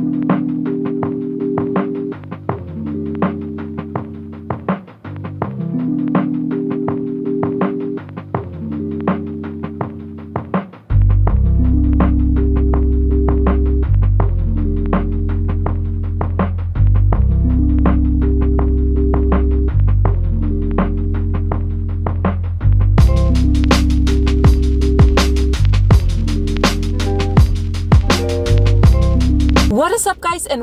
What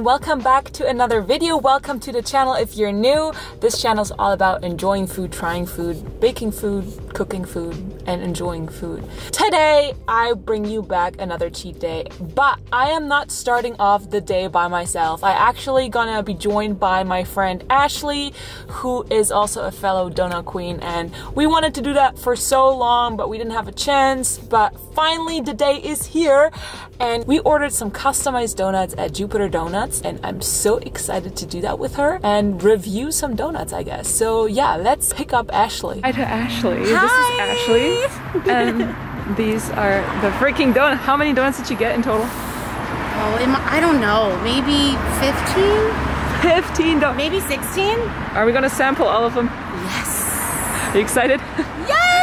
welcome back to another video. Welcome to the channel if you're new. This channel is all about enjoying food, trying food, baking food, cooking food, and enjoying food. Today, I bring you back another cheat day, but I am not starting off the day by myself. I actually gonna be joined by my friend Ashley, who is also a fellow donut queen, and we wanted to do that for so long, but we didn't have a chance. But finally, the day is here, and we ordered some customized donuts at Jupiter Donuts, and I'm so excited to do that with her and review some donuts, I guess. So yeah, let's pick up Ashley. Hi to Ashley. This is Ashley. And these are the freaking donuts. How many donuts did you get in total? Oh, I I don't know. Maybe 15? 15 donuts. Maybe 16? Are we gonna sample all of them? Yes. Are you excited? Yes!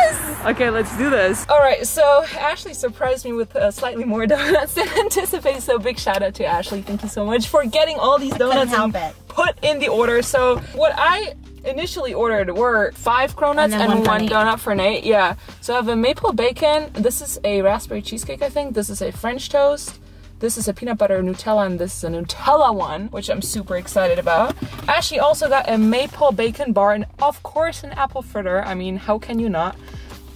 okay, let's do this. All right, so Ashley surprised me with uh, slightly more donuts than anticipated. So big shout out to Ashley. Thank you so much for getting all these donuts and it. put in the order. So what I initially ordered were five cronuts And and, one one donut for Nate. Yeah. So I have a maple bacon. This is a raspberry cheesecake, I think. This is a French toast. This is a peanut butter Nutella, and this is a Nutella one, which I'm super excited about. Ashley also got a maple bacon bar, and of course, an apple fritter. I mean, how can you not?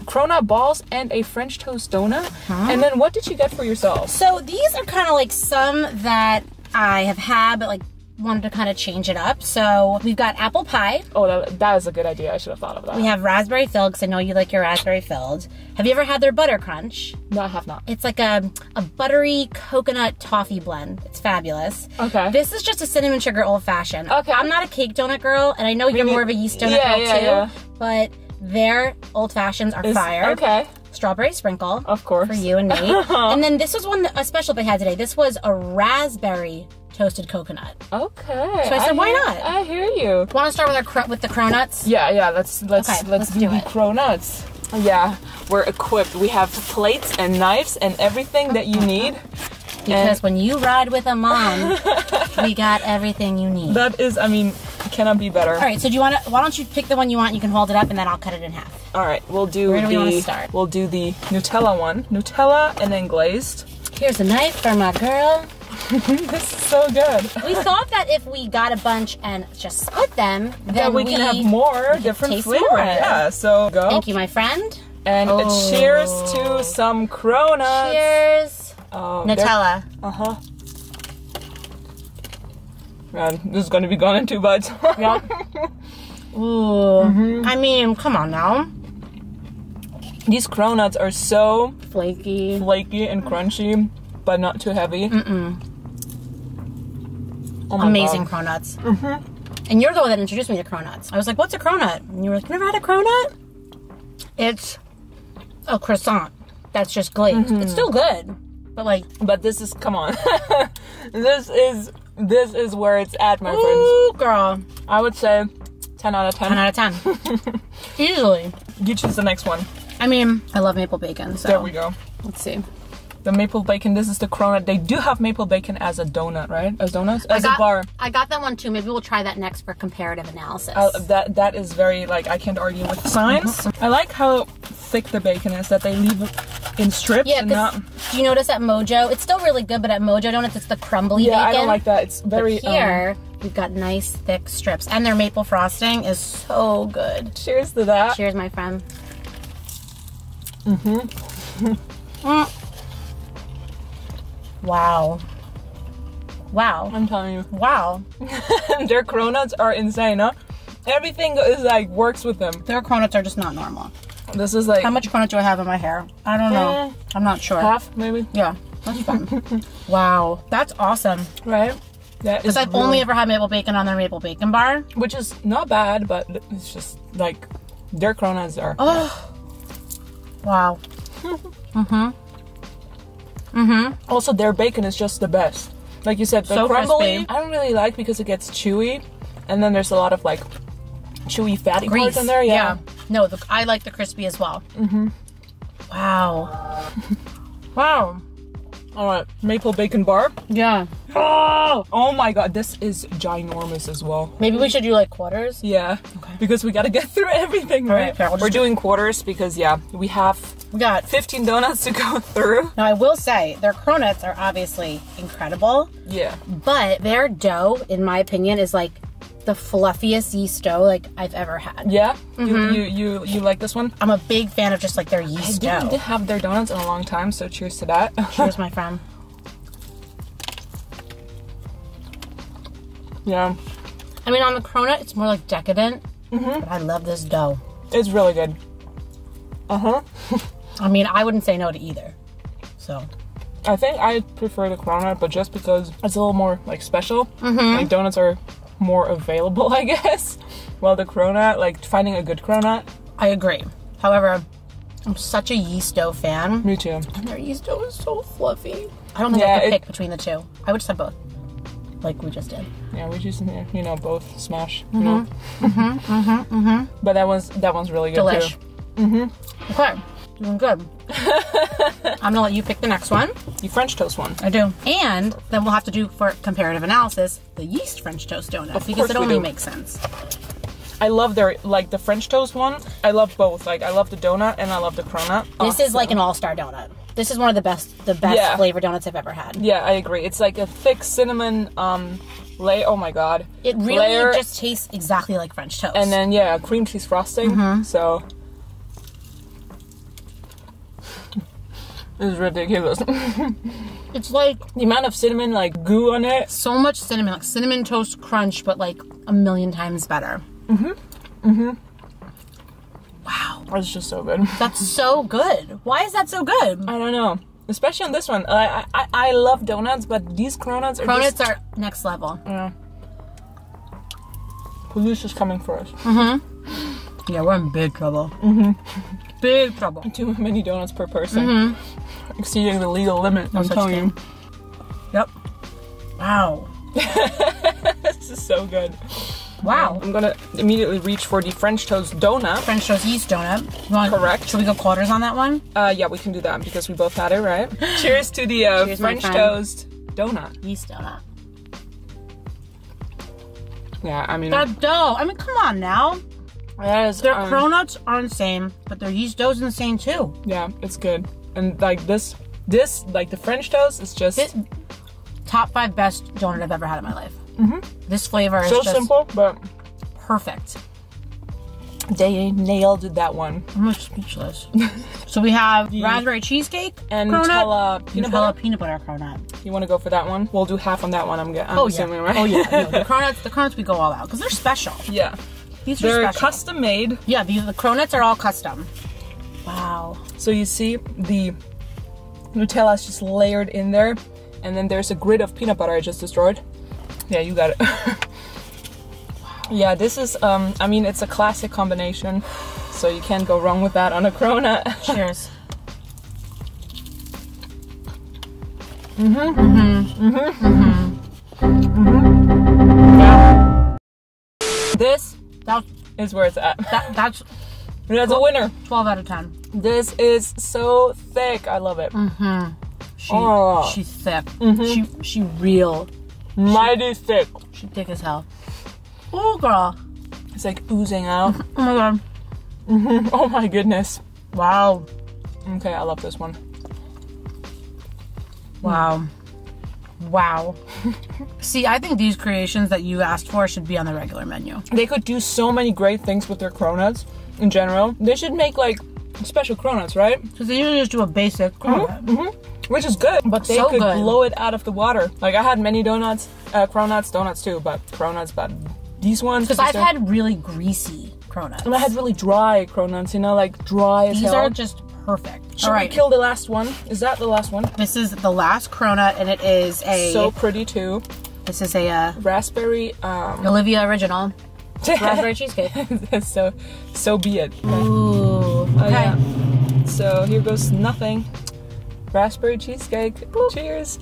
Cronut balls and a French toast donut. And then what did you get for yourself? So these are kind of like some that I have had, but like wanted to kind of change it up. So we've got apple pie. Oh, that, that is a good idea. I should have thought of that. We have raspberry filled because I know you like your raspberry filled. Have you ever had their butter crunch? No, I have not. It's like a, a buttery coconut toffee blend. It's fabulous. Okay. This is just a cinnamon sugar old fashioned. Okay. I'm not a cake donut girl, and I know you're need- more of a yeast donut Yeah, girl yeah, too. yeah. But their old fashions are Is- fire. Okay. Strawberry sprinkle. Of course. For you and me. Uh-huh. and then this was one that, a special they had today. This was a raspberry toasted coconut. Okay. So I said, why hear- not? I hear you. Want to start with our with the cronuts? Yeah, yeah. Let's let's Okay, let's, let's do, do the it. cronuts. Yeah, we're equipped. We have plates and knives and everything that you uh-huh. need. Because when you ride with a mom, we got everything you need. That is, I mean, cannot be better. All right, so do you want to? Why don't you pick the one you want? You can hold it up, and then I'll cut it in half. All right, we'll do Where do the. we wanna start? We'll do the Nutella one. Nutella and then glazed. Here's a knife for my girl. This is so good. We thought that if we got a bunch and just split them, then That we, can have more different flavors. more. Yeah, so go. Thank you, my friend. And Oh. cheers to oh. some cronuts. Cheers. Oh, they're- Nutella. Uh-huh. Man, this is gonna be gone in two bites. Yep. Ooh. Mm-hmm. I mean, come on now. These cronuts are so Flaky. flaky and crunchy, but not too heavy. Mm-mm. Oh Amazing God. cronuts. Mm-hmm. And you're the one that introduced me to cronuts. I was like, what's a cronut? And you were like, never had a cronut? It's a croissant that's just glazed. Mm-hmm. It's still good. But like, But this is come on. this is this is where it's at, my friends. ooh, girl. I would say 10 out of 10. 10 out of 10. Easily. You choose the next one. I mean, I love maple bacon, so There we go. let's see. The maple bacon. This is the cronut. They do have maple bacon as a donut, right? As donuts, as I a bar. I got that one too. Maybe we'll try that next for comparative analysis. Uh, that that is very like I can't argue with science. I like how thick the bacon is. That they leave in strips yeah, and not. do you notice at Mojo? It's still really good, but at Mojo Donuts, it's the crumbly Yeah, bacon. I don't like that. It's very um, Here, we've got nice thick strips, and their maple frosting is so good. cheers to that. Cheers, my friend. Mm-hmm. Wow. Wow. I'm telling you, Wow. their cronuts are insane. Huh? Everything is like works with them. Their cronuts are just not normal. This is like How much cronut do I have in my hair? I don't know. Eh, I'm not sure. half maybe, Yeah, that's fun. wow, that's awesome. right? Yeah, Because I've only ever had maple bacon on their maple bacon bar. which is not bad, but it's just like their cronuts are. Oh, wow. Mm-hmm. Also, their bacon is just the best. Like you said, the So crumbly crispy. I don't really like because it gets chewy, and then there's a lot of like chewy fatty Grease parts in there. Yeah. No, the, I like the crispy as well. Mm-hmm. Wow. wow. All right, maple bacon bar. Yeah. Oh, oh my god, this is ginormous as well. Maybe we should do like quarters. Yeah, Okay. because we gotta get through everything, right? right, we'll We're do- doing quarters because yeah, we have We got 15 donuts to go through. Now, I will say their cronuts are obviously incredible, Yeah. but their dough, in my opinion, is like the fluffiest yeast dough like I've ever had. Yeah. You, mm-hmm. you you you like this one? I'm a big fan of just like their yeast I yeast didn't dough. have their donuts in a long time, so cheers to that. Cheers, my friend. yeah, I mean, on the cronut, it's more like decadent, mm-hmm. but I love this dough. it's really good. Uh huh. I mean, I wouldn't say no to either. So, I think I prefer the cronut, but just because it's a little more like special. Mm-hmm. Like donuts are more available, I guess. While the cronut, like finding a good cronut. I agree. However, I'm such a yeast dough fan. Me too. And their yeast dough is so fluffy. I don't think Yeah, I could it- pick between the two. I would just have both. Like we just did. Yeah, we just you know both smash. You know. Mm-hmm. Mm-hmm. Mm-hmm. But that one's that one's really good Delish. too. Mm-hmm. Okay. Doing good. I'm gonna let you pick the next one. The French toast one. I do. And then we'll have to do for comparative analysis the yeast French toast donut because it only do. makes sense. I love their like the French toast one. I love both. Like I love the donut and I love the cronut. This is like an all-star donut. This is one of the best the best Yeah. flavor donuts I've ever had. Yeah, I agree. It's like a thick cinnamon um layer. Oh my god. It really Layer- just tastes exactly like French toast. and then yeah, cream cheese frosting. Mm-hmm. So is ridiculous. it's like the amount of cinnamon like goo on it. so much cinnamon, like cinnamon toast crunch, but like a million times better. Mm-hmm. Mm-hmm. Wow, It's just so good. that's so good. Why is that so good? I don't know. Especially on this one. I I, I love donuts, but these cronuts are Cronuts just, are next level. yeah. Police is coming for us. Mm-hmm. Yeah, we're in big trouble. Mm-hmm. Big trouble. Too many donuts per person. Exceeding the legal limit. I'm telling you. Yep. Wow. This is so good. Wow. I'm gonna immediately reach for the French toast donut. French toast yeast donut. Want- Correct. Should we go quarters on that one? Uh, yeah, we can do that because we both had it, right? Cheers to the uh, Cheers, French toast donut. Yeast donut. Yeah, I mean, That dough. I mean, come on now. That is, Their um, cronuts are insane, but their yeast dough's insane too. yeah, it's good. And like this, this like the French toast is just This top five best donut I've ever had in my life. Mm-hmm. This flavor is so simple, but perfect. they nailed that one. I'm just speechless. so we have raspberry cheesecake And cronut, Nutella peanut Nutella butter. peanut butter cronut. You want to go for that one? We'll do half on that one. I'm, I'm Oh yeah, right? oh yeah. No, the cronuts, the cronuts we go all out because they're special. yeah. These are They're custom made. yeah, the, the cronuts are all custom. Wow. So you see the Nutella is just layered in there, and then there's a grid of peanut butter I just destroyed. Yeah, you got it. yeah, this is um I mean it's a classic combination. So you can't go wrong with that on a cronut. Cheers. Mm-hmm. Mm-hmm. Mm-hmm. This That, is where it's at. that that's That's a winner. 12 out of 10. This is so thick. I love it. Mm-hmm. She Oh. she's thick. Mm-hmm. She she real. Mighty thick. She thick as hell. Oh girl. It's like oozing out. Oh my god. Mm-hmm. oh my goodness. Wow. Okay, I love this one. Wow. Wow. See, I think these creations that you asked for should be on the regular menu. They could do so many great things with their cronuts in general. They should make like special cronuts, right? Because they usually just do a basic cronut. Which is good, but they So could good. blow it out of the water. Like I had many donuts, uh, cronuts, donuts too, but cronuts, but these ones. Because I've had really greasy cronuts. and I had really dry cronuts, you know, like dry as These are just perfect. Should All right. we kill the last one? Is that the last one? This is the last Cronut, and it is a... So pretty, too. This is a... Uh, raspberry... Um, Olivia Original. raspberry cheesecake. so, so be it. Okay. Ooh. Okay. Oh, yeah. So here goes nothing. Raspberry cheesecake. Boop. Cheers.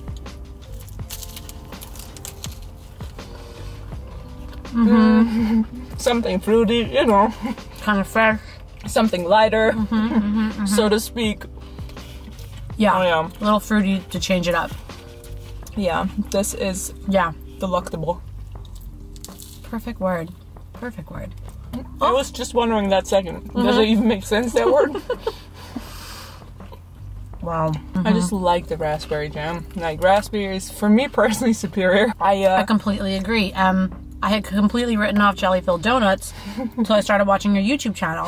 Mm -hmm. Mm. Something fruity, you know. Kind of fresh something lighter, mm-hmm, mm-hmm, mm-hmm. so to speak. Yeah. Oh, yeah. A little fruity to change it up. Yeah, this is Yeah. delectable. Perfect word. Perfect word. I was just wondering that 2nd Does it even make sense, that word? Wow. I just like the raspberry jam. Like, raspberry is, for me personally, superior. I, uh, I completely agree. Um, I had completely written off jelly filled donuts until I started watching your YouTube channel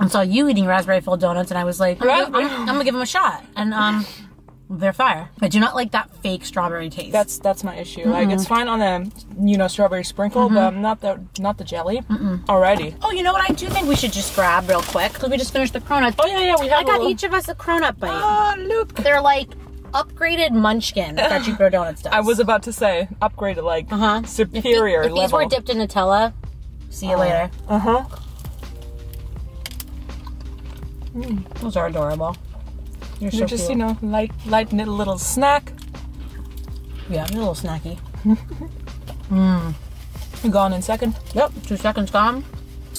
and saw you eating raspberry filled donuts, and I was like, I'm, gonna- I'm- I'm gonna give them a shot. And um, they're fire. I do not like that fake strawberry taste. that's that's my issue. Like, it's fine on a, you know, strawberry sprinkle, but not the not the jelly. Alrighty. oh, you know what? I do think we should just grab real quick because we just finished the cronuts. Oh, yeah, yeah, we have I got little- each of us a cronut bite. Oh, look. They're like upgraded munchkin that you Jupiter Donuts does. I was about to say, upgraded, like, Uh-huh. superior if, if these were dipped in Nutella, see you later. uh-huh. Those are adorable. You're You're just, cute. you know, light, light knit a little snack. yeah, a little snacky. Mmm. Gone in second. Yep, two seconds gone.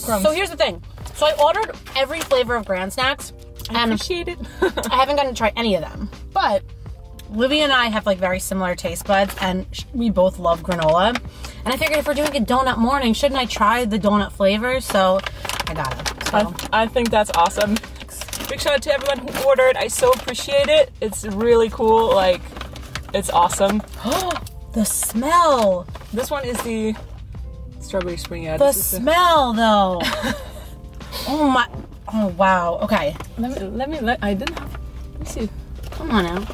Crumbs. So here's the thing. So I ordered every flavor of Gransnax, and Appreciate it. I haven't gotten to try any of them. But Livy and I have like very similar taste buds, and we both love granola. And I figured if we're doing a donut morning, shouldn't I try the donut flavors? So I got it. So. I, I think that's awesome. Big shout out to everyone who ordered. I so appreciate it. It's really cool. Like, it's awesome. Oh, the smell, This one is the strawberry spring. Yeah, the is the- smell though. oh my, oh wow. Okay, Let me, let me, let, I didn't have, let me see. come on now.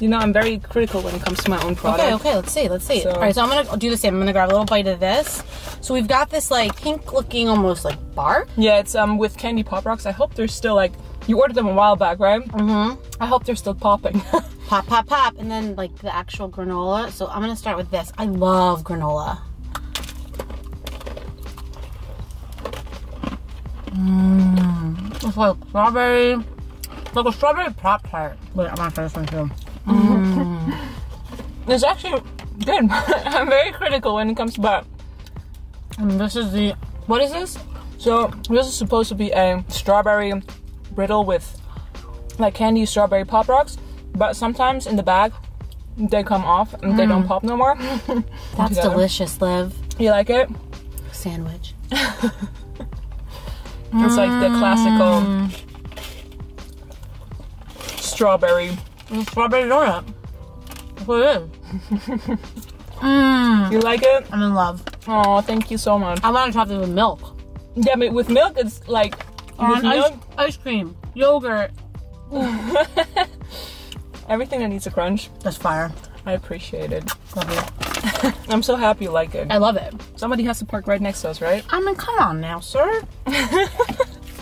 You know, I'm very critical when it comes to my own product. Okay, okay, let's see, let's see. So- All right, so I'm gonna do the same. I'm gonna grab a little bite of this. So we've got this like pink-looking, almost like bar. Yeah, it's um with candy pop rocks. I hope they're still like, you ordered them a while back, right? Mm-hmm. I hope they're still popping. Pop, pop, pop, and then like the actual granola. So I'm gonna start with this. I love granola. Mmm, it's like strawberry, it's like a strawberry pop tart. Wait, I'm gonna try this one too. Mm. it's actually good. I'm very critical when it comes to that. And this is the what is this? So this is supposed to be a strawberry brittle with like candy strawberry pop rocks, but sometimes in the bag they come off and they don't mm. pop no more. That's Together. delicious, Liv. You like it? Sandwich. It's like the classical mm. strawberry. It's strawberry donut. That's what it is. Mmm. You like it? I'm in love. Oh, thank you so much. I want to try this with milk. Yeah, but with milk it's like with On ice, ice cream, yogurt. everything that needs a crunch. That's fire. I appreciate it. Love it. I'm so happy you like it. I love it. Somebody has to park right next to us, right? I mean, come on now, sir.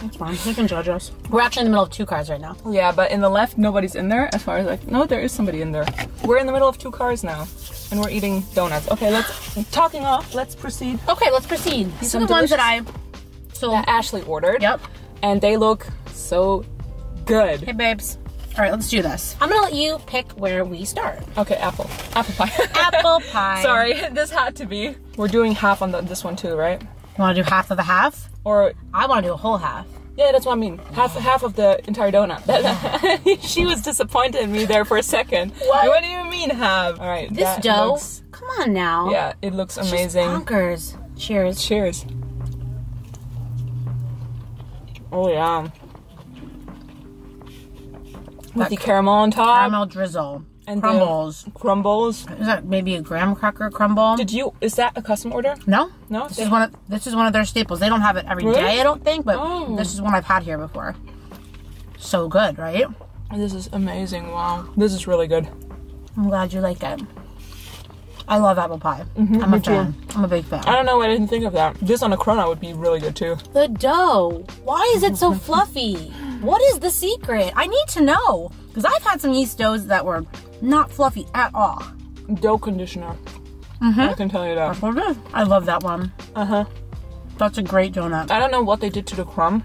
That's fine. You can judge us. We're actually in the middle of two cars right now. Yeah, but in the left, nobody's in there. As far as like, no, there is somebody in there. We're in the middle of two cars now, and we're eating donuts. Okay, let's talking off. Let's proceed. Okay, let's proceed. These Some are the ones that I. So. That Ashley ordered. Yep. And they look so good. Hey, babes. All right, let's do this. I'm gonna let you pick where we start. Okay, apple, apple pie. Apple pie. Sorry, this had to be. We're doing half on the, this one too, right? You want to do half of a half? Or I want to do a whole half. yeah, that's what I mean. Half half of the entire donut. she was disappointed in me there for a second. What? What do you mean half? All right, This that dough. looks- Come on now. yeah, it looks amazing. bonkers. Cheers. Cheers. Oh yeah. With the caramel on top Caramel drizzle. And Crumbles. crumbles. Is that maybe a graham cracker crumble? Did you? Is that a custom order? no. No. This They- is one of this is one of their staples. They don't have it every day, Really? I don't think, but Oh. this is one I've had here before. So good, right? This is amazing. Wow. This is really good. I'm glad you like it. I love apple pie. I'm a Mm-hmm, too. fan. I'm a big fan. I don't know. I didn't think of that. This on a cronut would be really good too. The dough. Why is it so fluffy? What is the secret? I need to know. Because I've had some yeast doughs that were not fluffy at all. Dough conditioner. Mm-hmm. I can tell you that. I love that one. Uh huh. That's a great donut. I don't know what they did to the crumb,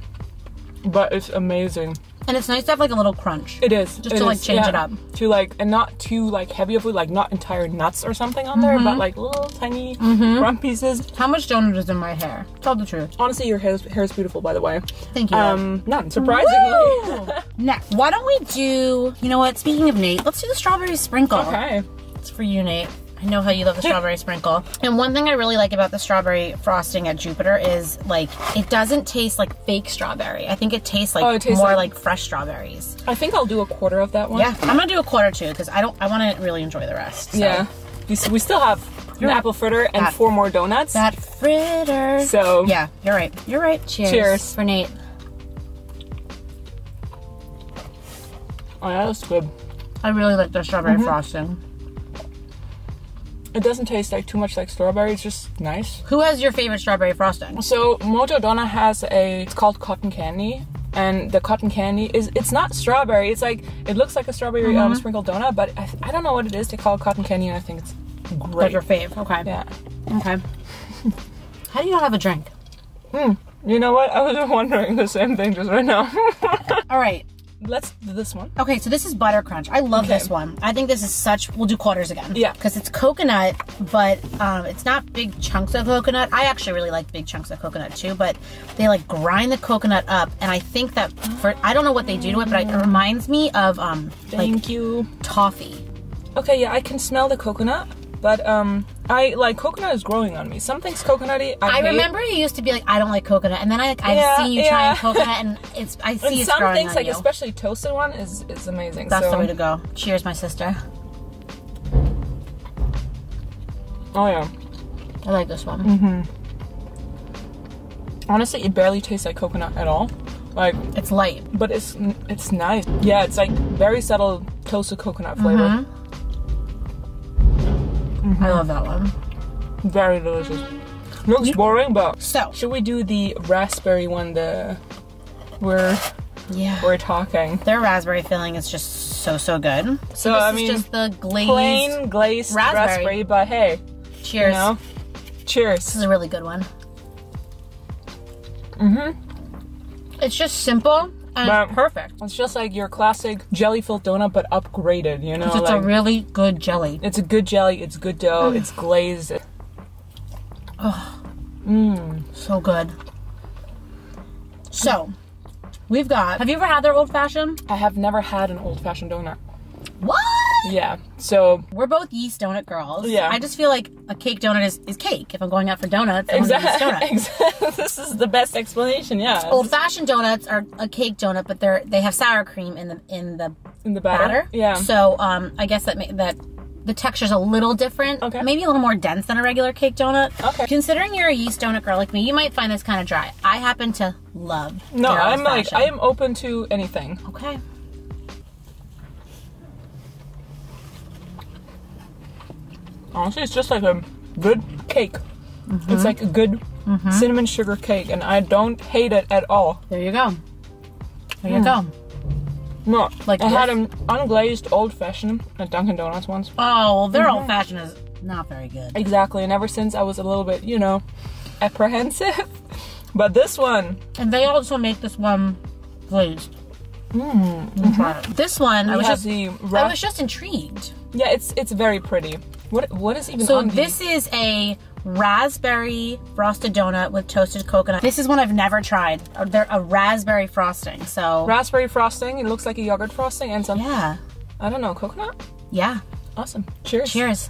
but it's amazing. And it's nice to have like a little crunch. It is. Just to, like, is, change it up. To like, and not too like heavy of food, like not entire nuts or something on there, Mm-hmm. but like little tiny crumb pieces. How much donut is in my hair? Tell the truth. Honestly, your hair is, hair is beautiful, by the way. Thank you. Um, none, surprisingly. Next, why don't we do? You know what? Speaking of Nate, let's do the strawberry sprinkle. okay. It's for you, Nate. I know how you love the strawberry sprinkle. And one thing I really like about the strawberry frosting at Jupiter is like it doesn't taste like fake strawberry. I think it tastes like Oh, it tastes more like- like, fresh strawberries. I think I'll do a quarter of that one. Yeah, I'm gonna do a quarter too because I don't. I want to really enjoy the rest. so. Yeah. We, we still have an apple fritter and That- four more donuts. That fritter. so yeah, you're right. You're right. Cheers. Cheers. for Nate. oh yeah, that's good. I really like the strawberry Mm-hmm. frosting. It doesn't taste like too much like strawberry. It's just nice. Who has your favorite strawberry frosting? So Mojo Donuts has a. It's called cotton candy, and the cotton candy is. It's not strawberry. It's like it looks like a strawberry um, Mm-hmm. sprinkled donut, but I, I don't know what it is. They call it cotton candy, and I think it's That's great. your fave. Okay. Yeah. Okay. How do you not have a drink? You know what? I was just wondering the same thing just right now. All right. Let's do this one. Okay, so this is butter crunch. I love Okay. this one. I think this is such. We'll do quarters again. Yeah. Because it's coconut, but um, it's not big chunks of coconut. I actually really like big chunks of coconut too, but they like grind the coconut up, and I think that for I don't know what they do to it, but it reminds me of um like Thank you. toffee. Okay, yeah, I can smell the coconut, but um, I like coconut is growing on me. Something's coconutty. I, I remember you used to be like, I don't like coconut, and then I like, I Yeah, seen you yeah. trying coconut, and it's I see And it's some growing things, on like you. especially toasted one, is is amazing. That's so, the way to go. Cheers, my sister. Oh yeah. I like this one. Mm-hmm. Honestly, it barely tastes like coconut at all. Like, It's light. but it's it's nice. Yeah, it's like very subtle toasted coconut flavor. Mm-hmm. I love that one. Very delicious. Looks boring, but So should we do the raspberry one? The we're yeah. we're talking. Their raspberry filling is just so so good. So this I is mean, just the glazed. plain glazed raspberry. raspberry. but hey, Cheers. you know, This is a really good one. Mm-hmm. It's just simple But- perfect. It's just like your classic jelly filled donut, but upgraded. You know, It's like a really good jelly. it's a good jelly. It's good dough. it's glazed. Oh, mmm, So good. So, we've got. Have you ever had their old fashioned? I have never had an old fashioned donut. What? Yeah. So We're both yeast donut girls. Yeah. I just feel like a cake donut is, is cake. If I'm going out for donuts, I want a yeast donut. exactly. this is the best explanation. Yeah. Old fashioned donuts are a cake donut, but they're they have sour cream in the in the in the batter. batter. Yeah. So um, I guess that that the texture's a little different. Okay. Maybe a little more dense than a regular cake donut. Okay. Considering you're a yeast donut girl like me, you might find this kind of dry. I happen to love. no, I'm like I am open to anything. Okay. Honestly, it's just like a good cake. Mm-hmm. It's like a good cinnamon sugar cake, and I don't hate it at all. There you go. There Hmm. you go. No, Like I had an unglazed old fashioned at Dunkin' Donuts once. Oh, well, their Mm-hmm. old fashioned is not very good. Exactly, and ever since I was a little bit, you know, apprehensive. But this one, And they also make this one glazed. Mm. This one, I was just the I was just intrigued. yeah, it's it's very pretty. What what is even So this is a raspberry frosted donut with toasted coconut. This is one I've never tried. Uh, They're a raspberry frosting. So raspberry frosting? It looks like a yogurt frosting and some yeah, I don't know coconut. yeah. Awesome. Cheers. Cheers.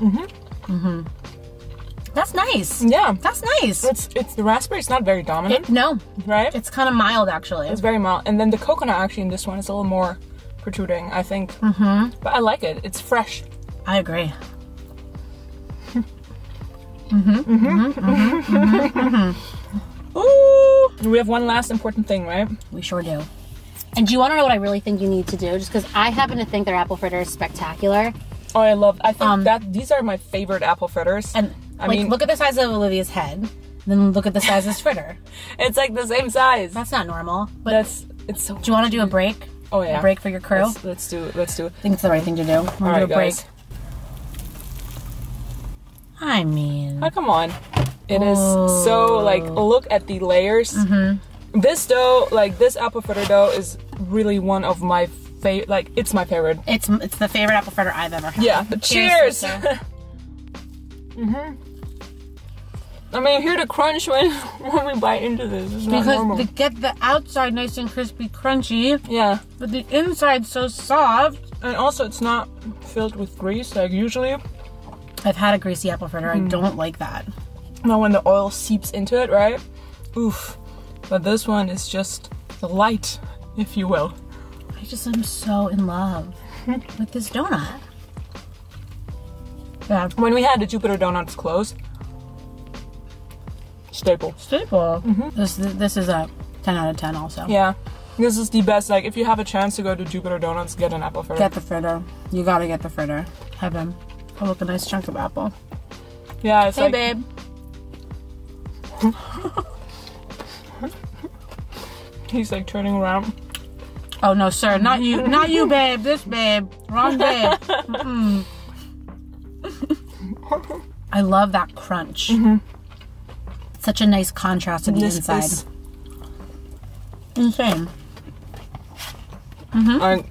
Mm-hmm. Mm-hmm. That's nice. Yeah, That's nice. it's it's the raspberry's not very dominant, It, no, right? it's kind of mild actually. It's very mild, and then the coconut actually in this one is a little more protruding, I think. Mm-hmm. But I like it. It's fresh. I agree. Mm-hmm. Mm-hmm. Mm-hmm. Ooh. We have one last important thing, right? We sure do. And do you want to know what I really think you need to do? Just because I happen to think their apple fritter is spectacular. Oh, I love. I think Um, that these are my favorite apple fritters. And I like, mean, look at the size of Olivia's head. Then look at the size of his fritter. it's like the same size. That's not normal. But That's it's so. do you want to do a break? Oh yeah. A break for your curl? Let's, let's do it. Let's do it. I think it's the right thing to do. We'll All right, do a break. guys. I mean, Oh, come on. It is so like look at the layers. Mhm. This dough, like this apple fritter dough, is really one of my favorite. Like it's my favorite. It's it's the favorite apple fritter I've ever had. Yeah. Cheers, Cheers. sister. I mean, hear the crunch when when we bite into this. It's not Because normal. to get the outside nice and crispy, crunchy, yeah, but the inside so soft. and also it's not filled with grease like usually. I've had a greasy apple fritter. I hmm. don't like that. Now when the oil seeps into it, right? Oof. But this one is just light, if you will. I just am so in love with this donut. Yeah, When we had the Jupiter Donuts close, staple. staple. Mm-hmm. This this is a ten out of ten. Also, Yeah. This is the best. Like, if you have a chance to go to Jupiter Donuts, get an apple fritter. get the fritter. You gotta get the fritter. Heaven. Oh, look, a nice chunk of apple. yeah, it's Hey, like babe. he's like turning around. Oh no, sir, not you, not you, babe. This babe, wrong babe. Mm-mm. I love that crunch. Mm-hmm. Such a nice contrast to the This inside. is Insane. I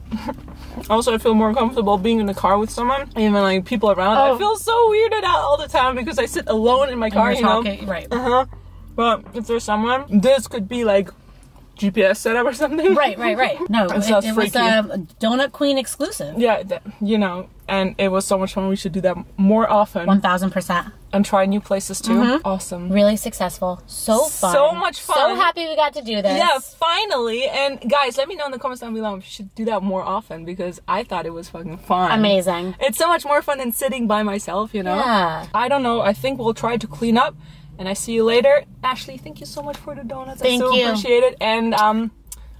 also I feel more comfortable being in the car with someone, even like people around. Oh. I feel so weirded out all the time because I sit alone in my car, You're you know. right? Uh-huh. But if there's someone, this could be like GPS setup or something. Right, right, right. No, it, That it was a Donut Queen exclusive. Yeah, that, you know, and it was so much fun. We should do that more often One thousand percent. And try new places too. Awesome. Really successful. So fun. So much fun. So happy we got to do this. Yeah, finally. And guys, let me know in the comments down below if you should do that more often because I thought it was fucking fun. Amazing. It's so much more fun than sitting by myself, you know? Yeah. I don't know. I think we'll try to clean up and I see you later. Ashley, thank you so much for the donuts. Thank I so you. appreciate it. And um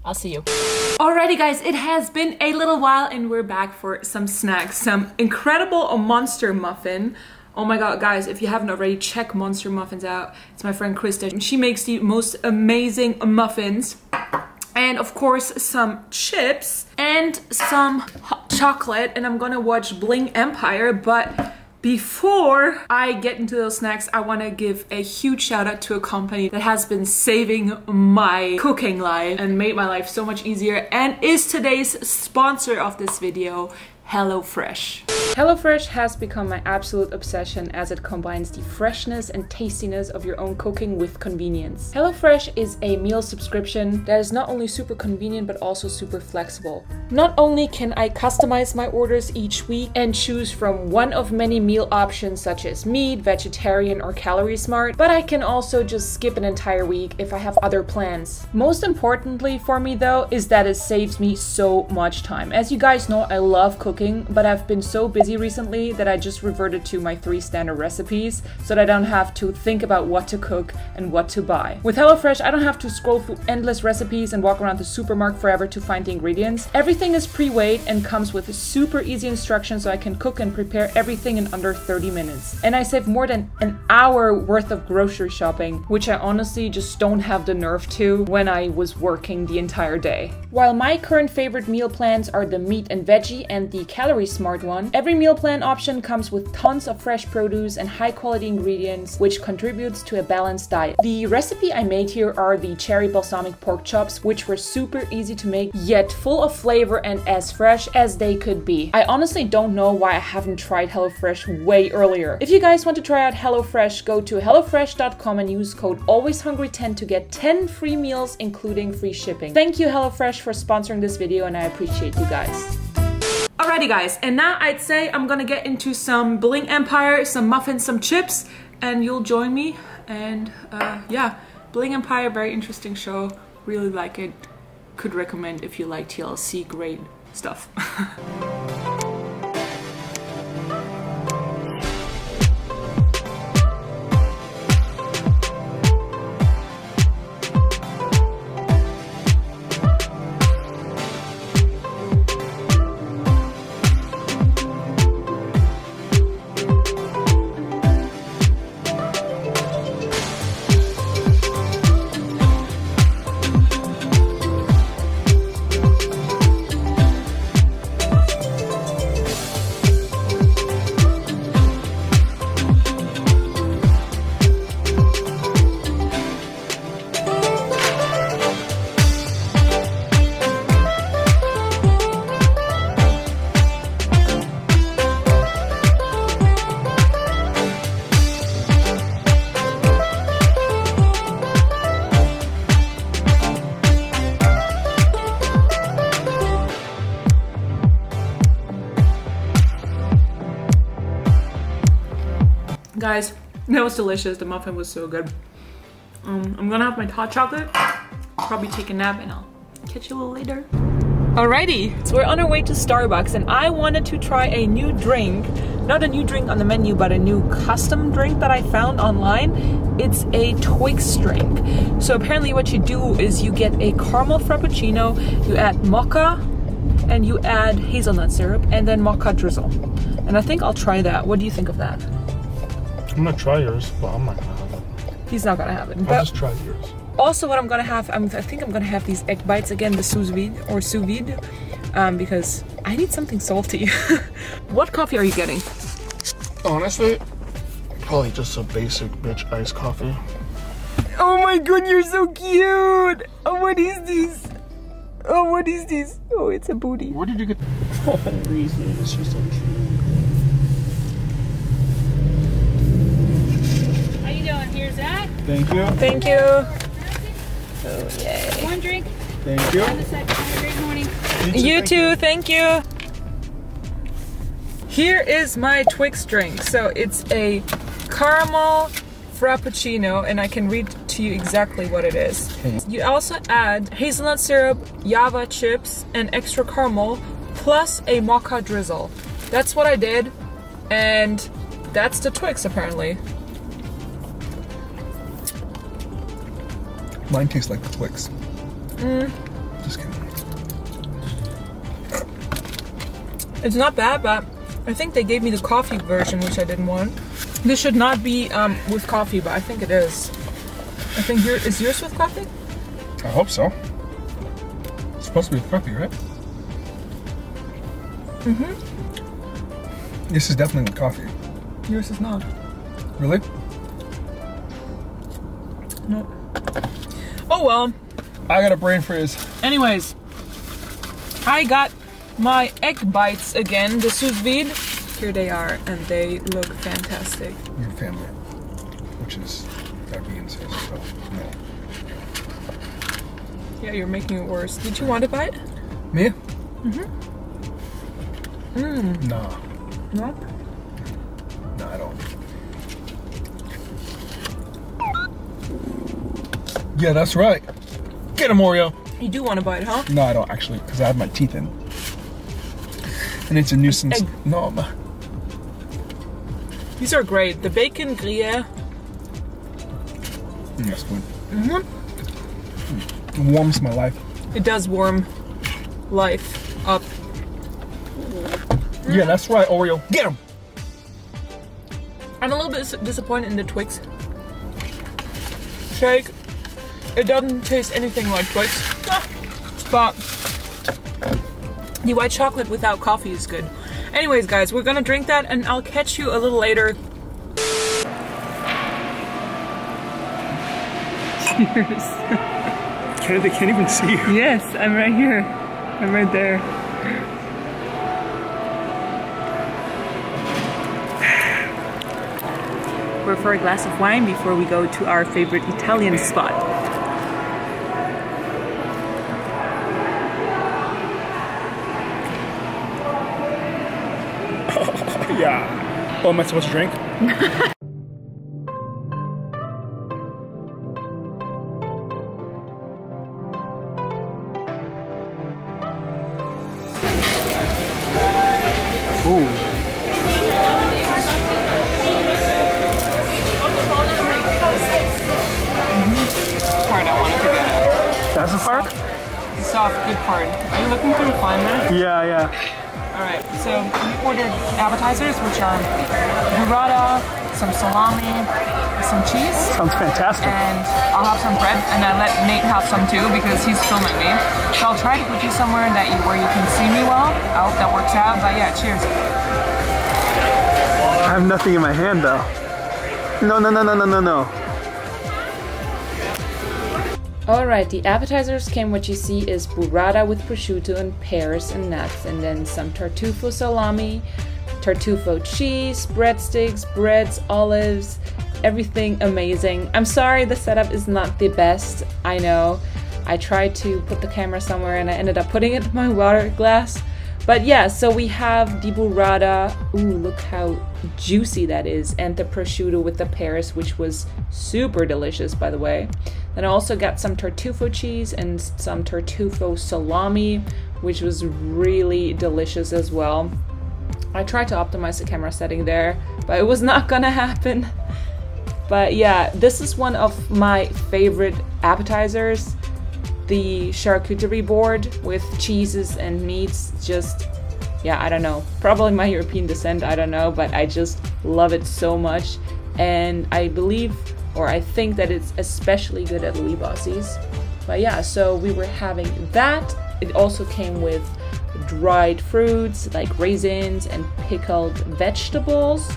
I'll see you. Alrighty guys, it has been a little while and we're back for some snacks. Some incredible monster muffin. Oh my god, guys, if you haven't already, check Monster Muffins out. It's my friend Krista. She makes the most amazing muffins. And of course, some chips and some hot chocolate. And I'm gonna watch Bling Empire, but before I get into those snacks, I want to give a huge shout out to a company that has been saving my cooking life and made my life so much easier and is today's sponsor of this video. HelloFresh. HelloFresh has become my absolute obsession as it combines the freshness and tastiness of your own cooking with convenience. HelloFresh is a meal subscription that is not only super convenient but also super flexible. Not only can I customize my orders each week and choose from one of many meal options such as meat, vegetarian, or calorie smart, but I can also just skip an entire week if I have other plans. Most importantly for me though is that it saves me so much time. As you guys know, I love cooking, but I've been so busy recently that I just reverted to my three standard recipes so that I don't have to think about what to cook and what to buy. With HelloFresh, I don't have to scroll through endless recipes and walk around the supermarket forever to find the ingredients. Everything is pre-weighed and comes with super easy instructions so I can cook and prepare everything in under 30 minutes. And I save more than an hour worth of grocery shopping, which I honestly just don't have the nerve to when I was working the entire day. While my current favorite meal plans are the meat and veggie and the calorie smart one, every meal plan option comes with tons of fresh produce and high quality ingredients, which contributes to a balanced diet. The recipe I made here are the cherry balsamic pork chops, which were super easy to make, yet full of flavor and as fresh as they could be. I honestly don't know why I haven't tried HelloFresh way earlier. If you guys want to try out HelloFresh, go to HelloFresh.com and use code AlwaysHungry10 to get 10 free meals, including free shipping. Thank you, HelloFresh, for sponsoring this video, and I appreciate you guys. Alrighty guys, and now I'd say I'm gonna get into some Bling Empire, some muffins, some chips, and you'll join me. And uh, yeah, Bling Empire, very interesting show. Really like it. Could recommend if you like TLC, great stuff. was delicious. The muffin was so good. Um, I'm gonna have my hot chocolate, probably take a nap, and I'll catch you a little later. Alrighty, so we're on our way to Starbucks and I wanted to try a new drink. Not a new drink on the menu, but a new custom drink that I found online. It's a Twix drink. So apparently what you do is you get a caramel frappuccino, you add mocha, and you add hazelnut syrup, and then mocha drizzle. And I think I'll try that. What do you think of that? I'm gonna try yours, but I'm not gonna have it. He's not gonna have it. I'll But just try yours. also what I'm gonna have, I'm, I think I'm gonna have these egg bites again, the sous vide or sous vide, um, because I need something salty. what coffee are you getting? Honestly, probably just a basic bitch iced coffee. Oh my god, you're so cute! Oh, what is this? Oh, what is this? Oh, it's a booty. Where did you get? Oh, reason. It's just so cute. How you doing? Here's that. Thank you. Thank you. One drink Thank you. on the side. Have a great morning. You too, thank you. Here is my Twix drink. So it's a caramel frappuccino, and I can read to you exactly what it is. You also add hazelnut syrup, Java chips, and extra caramel, plus a mocha drizzle. That's what I did, and that's the Twix apparently. Mine tastes like the Twix. Mm. Just kidding. It's not bad, but I think they gave me the coffee version, which I didn't want. This should not be um, with coffee, but I think it is. I think your is yours with coffee? I hope so. It's supposed to be with coffee, right? Mm-hmm. This is definitely with coffee. Yours is not. Really? No. Oh well. I got a brain freeze. Anyways, I got my egg bites again, the sous vide. Here they are, and they look fantastic. Your family, which is that being said, so no. Yeah, you're making it worse. Did you want a bite? Me? Mm-hmm. Mm. Nah, No. nah, I don't. Yeah, that's right. Get him, Oreo. You do want a bite, huh? No, I don't actually, because I have my teeth in. And it's a nuisance. Egg. No, ma- These are great. The bacon gruyere. Mm, that's good. Mm-hmm. It Warms my life. It does warm life up. Yeah, that's right, Oreo. Get him. I'm a little bit disappointed in the Twix shake. It doesn't taste anything like Twix, but the white chocolate without coffee is good. Anyways, guys, we're gonna drink that, and I'll catch you a little later. Cheers. Can't, they can't even see you. Yes, I'm right here. I'm right there. We're for a glass of wine before we go to our favorite Italian spot. Oh, am I supposed to drink? Ooh. Part I wanted to get at. That's the park? The soft, good part. Are you looking for a fine there? Yeah, yeah. So we ordered appetizers, which are burrata, some salami, some cheese, Sounds fantastic. and I'll have some bread, and I let Nate have some too because he's filming me. So I'll try to put you somewhere that you where you can see me well. I hope that works out. But yeah, cheers. I have nothing in my hand though. No, no, no, no, no, no, no. Alright, the appetizers came what you see is burrata with prosciutto and pears and nuts, and then some tartufo salami, tartufo cheese, breadsticks, breads, olives, everything amazing. I'm sorry the setup is not the best, I know. I tried to put the camera somewhere and I ended up putting it in my water glass, But yeah, so we have the burrata. Ooh, look how juicy that is. And the prosciutto with the pears, which was super delicious, by the way. Then I also got some tartufo cheese and some tartufo salami, which was really delicious as well. I tried to optimize the camera setting there, but it was not gonna happen. But yeah, this is one of my favorite appetizers the charcuterie board with cheeses and meats just yeah i don't know probably my european descent i don't know but i just love it so much and i believe or i think that it's especially good at Louie Bossi's but yeah so we were having that. It also came with dried fruits like raisins and pickled vegetables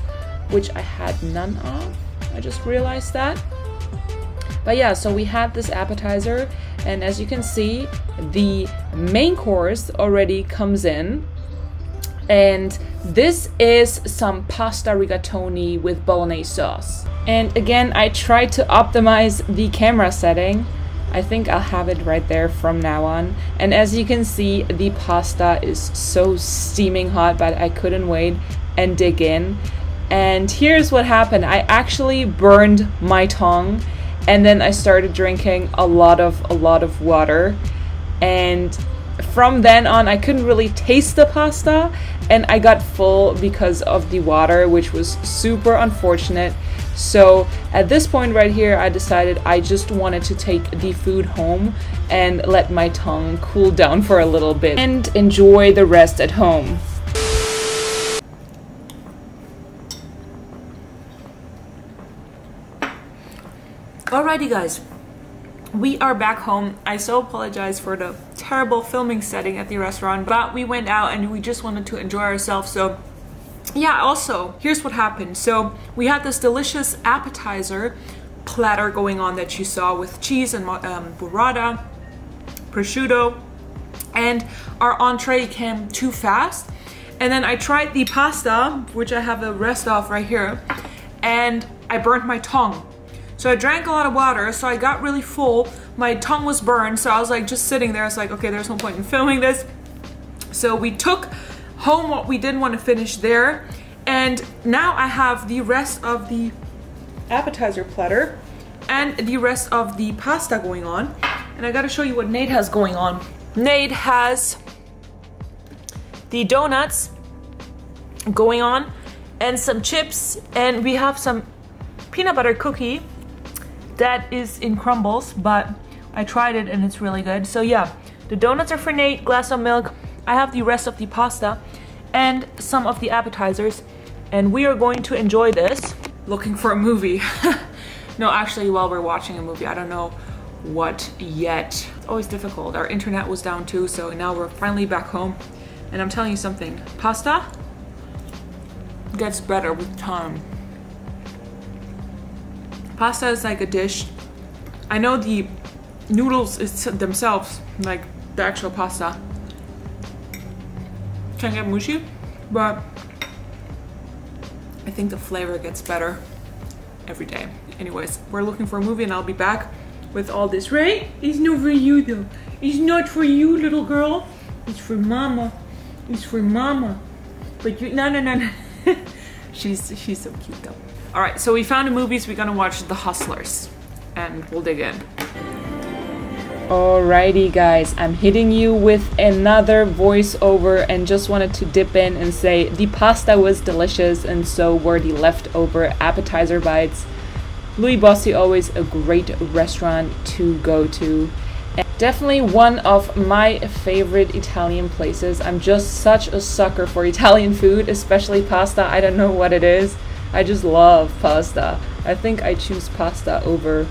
which i had none of. I just realized that. But yeah, so we had this appetizer, and as you can see, the main course already comes in. And this is some pasta rigatoni with bolognese sauce. And again, I tried to optimize the camera setting. I think I'll have it right there from now on. And as you can see, the pasta is so steaming hot, but I couldn't wait and dig in. And here's what happened. I actually burned my tongue and then I started drinking a lot of a lot of water and from then on I couldn't really taste the pasta and I got full because of the water which was super unfortunate. So at this point right here I decided I just wanted to take the food home and let my tongue cool down for a little bit and enjoy the rest at home. Alrighty guys, we are back home. I so apologize for the terrible filming setting at the restaurant, but we went out and we just wanted to enjoy ourselves. So yeah, also, here's what happened. So we had this delicious appetizer platter going on that you saw with cheese and um, burrata, prosciutto, and our entree came too fast. And then I tried the pasta, which I have the rest of right here, and I burnt my tongue. So I drank a lot of water, so I got really full. My tongue was burned, so I was like just sitting there. I was like, okay, there's no point in filming this. So we took home what we didn't want to finish there. And now I have the rest of the appetizer platter and the rest of the pasta going on. And I gotta show you what Nate has going on. Nate has the donuts going on and some chips and we have some peanut butter cookie that is in crumbles, but I tried it and it's really good. So yeah, the donuts are for Nate, glass of milk. I have the rest of the pasta and some of the appetizers. And we are going to enjoy this. Looking for a movie. no, actually, while we're watching a movie, I don't know what yet. It's always difficult. Our internet was down too, so now we're finally back home. And I'm telling you something, pasta gets better with time. Pasta is like a dish. I know the noodles themselves, like the actual pasta, can get mushy, but I think the flavor gets better every day. Anyways, we're looking for a movie and I'll be back with all this, right? It's not for you though. It's not for you, little girl. It's for mama. It's for mama. But you, no, no, no, no. she's, she's so cute though. All right, so we found a movie, so we're gonna watch The Hustlers, and we'll dig in. Alrighty guys, I'm hitting you with another voiceover and just wanted to dip in and say the pasta was delicious and so were the leftover appetizer bites. Louie Bossi always a great restaurant to go to. And definitely one of my favorite Italian places. I'm just such a sucker for Italian food, especially pasta. I don't know what it is. I just love pasta. I think I choose pasta over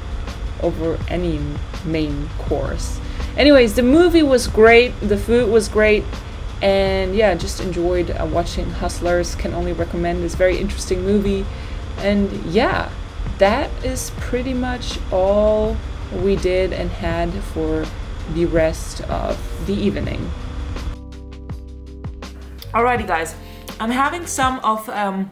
over any main course. Anyways, the movie was great, the food was great, and yeah, just enjoyed uh, watching Hustlers. Can only recommend this very interesting movie. And yeah, that is pretty much all we did and had for the rest of the evening. Alrighty, guys, I'm having some of um,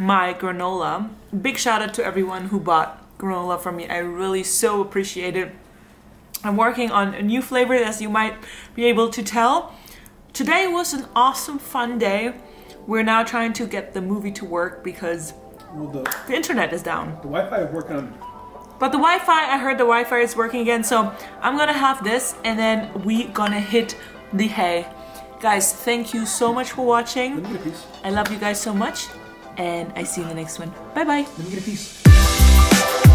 my granola. Big shout out to everyone who bought granola from me. I really so appreciate it. I'm working on a new flavor as you might be able to tell. today was an awesome, fun day. We're now trying to get the movie to work because Well, the, the internet is down. The Wi-Fi is working on. But the Wi-Fi, I heard the Wi-Fi is working again, so I'm gonna have this and then we gonna hit the hay. Guys, thank you so much for watching. Let me get a piece. I love you guys so much, and I see you in the next one. Bye bye. Let me get a piece.